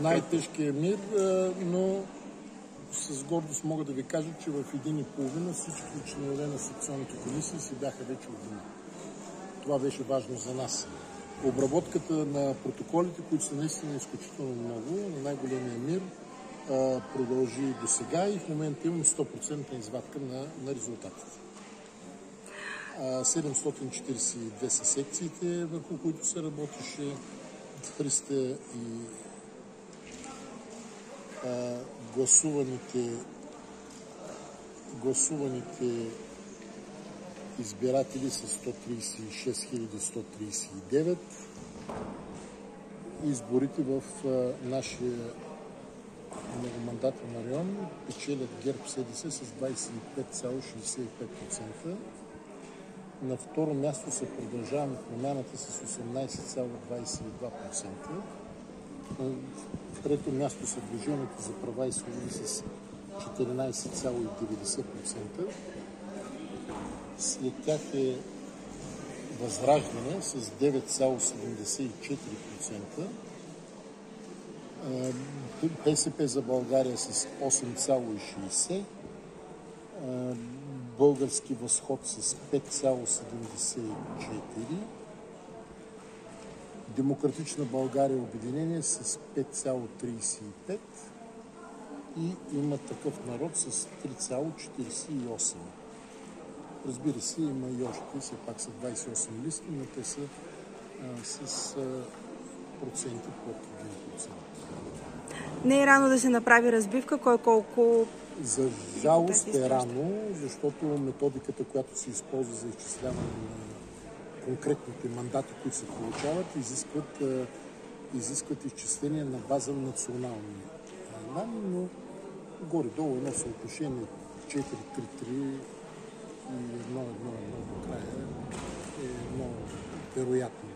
най-тежкият мир, но с гордост мога да ви кажа, че в един и половина всички членове на секционните комисии си бяха вече дома. Това беше важно за нас. Обработката на протоколите, които са наистина изключително много, на най-големия мир, продължи до сега и в момента имам 100% извадка на, на резултатите. 742 са секциите, върху които се работеше, 300 и гласуваните, гласуваните избиратели са 136 139. Изборите в а, нашия многомандатен район печелят ГЕРБ СДС с 25,65%. На второ място се продължаваме промяната с 18,22%. Трето място са Движението за права и свободи с 14,90%. След тях е Възраждане с 9,74%. БСП за България с 8,60%. Български възход с 5,74%. Демократична България обединение с 5,35% и има такъв народ с 3,48%. Разбира се, има и още, все пак са 28 листи, но те са а, с а, проценти под 1%. Не е рано да се направи разбивка, кой колко... За жалост е рано, защото методиката, която се използва за изчисляване на конкретните мандати, които се получават, изискват, изискват изчисления на база национални данни, но горе-долу едно съотношение 4-3-3 и едно-едно-едно до края е едно вероятно,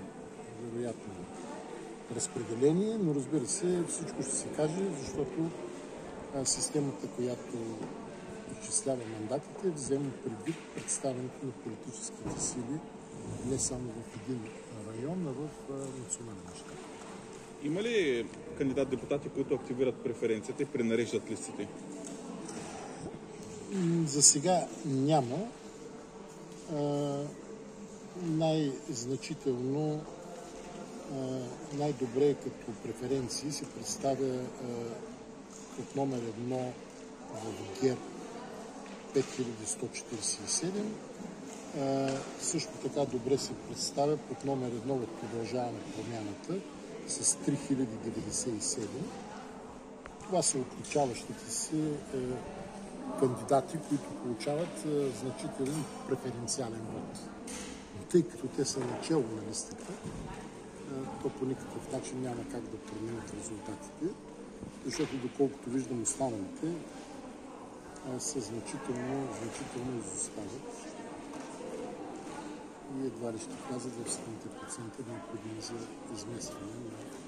вероятно разпределение, но разбира се, всичко ще се каже, защото системата, която изчислява мандатите, взема предвид представянето на политическите сили не само в един район, а в национален мащаб. Има ли кандидат-депутати, които активират преференцията и пренареждат листите? За сега няма. Най-значително, най-добре като преференции се представя от номер едно в ГЕР 5147 също така добре се представя под номер едно от продължаване промяната с 3097. Това са отличаващите се е, кандидати, които получават е, значителен преференциален вод. Но тъй като те са начало на листата, е, то по никакъв начин няма как да променят резултатите, защото доколкото виждам останалите, са значително, значително изостават и едва ли ще влязат в 7% необходими за изместване на